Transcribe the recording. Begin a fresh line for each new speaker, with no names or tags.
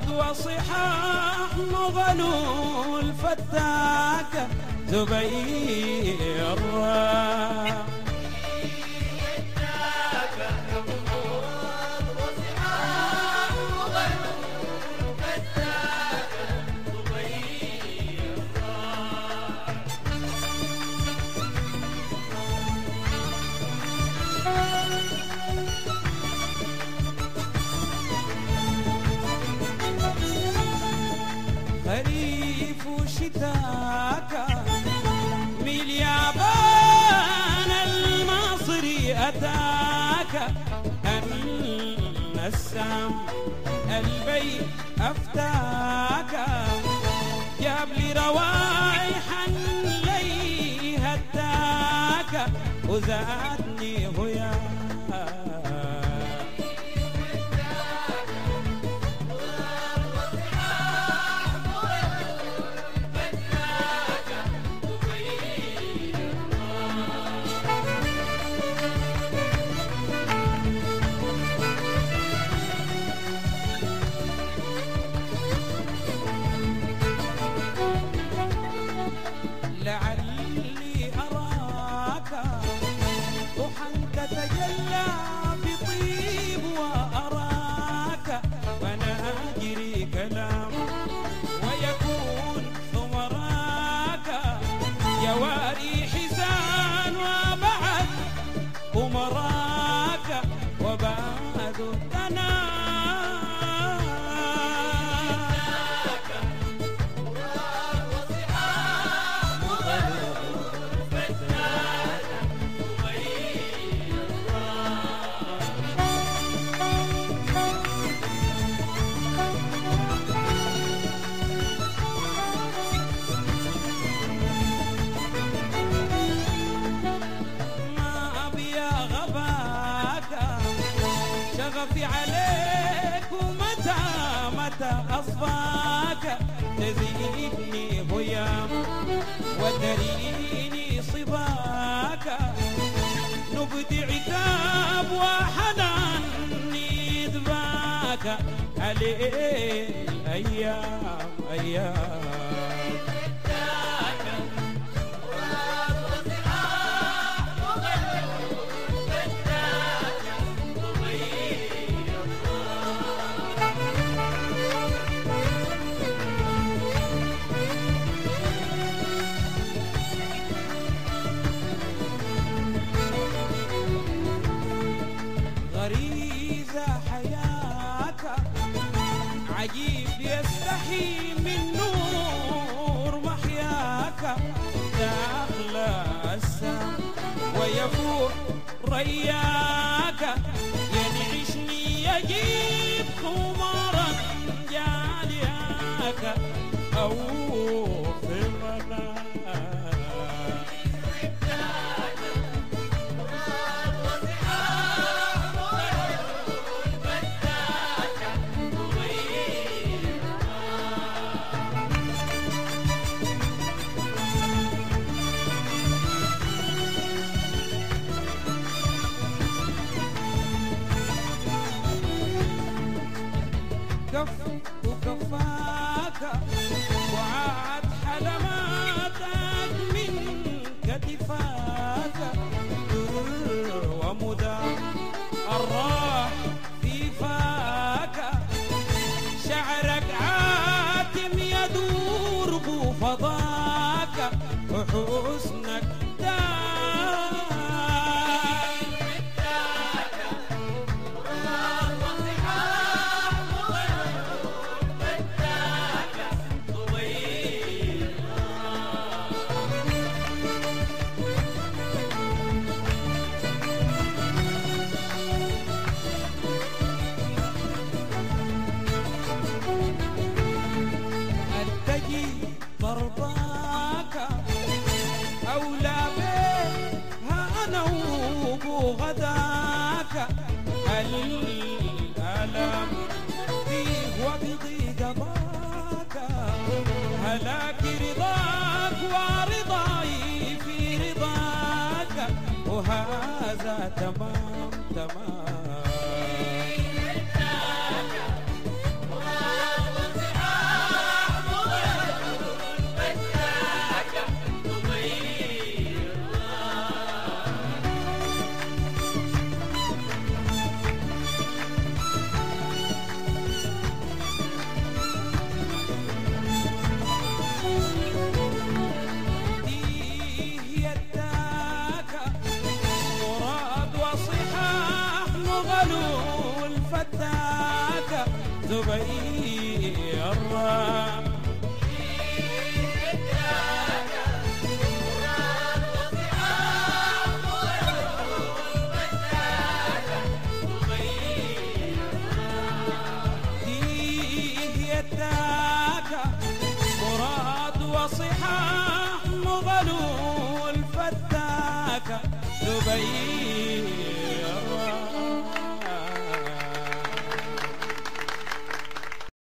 فراد وصحاح مغلول فتاك زبير وشتاك من اليابان المصري أتاك النسام البي أفتاك. جاب لي روايحا لي هداك وزادني go down. شغفي عليك ومتى متى أصفاك؟ تزيدني هيام وتريني صباك. نبدي عتاب وحنان ندباك عليه الأيام أيام؟ عجيب يستحي من نور محياك داخل السام ويفوق رياك. ينعشني يجيب ukafika هلاك رضاك ورضاي في رضاك وهذا تمام. يتاكا مراد وصحاح مغلول زبير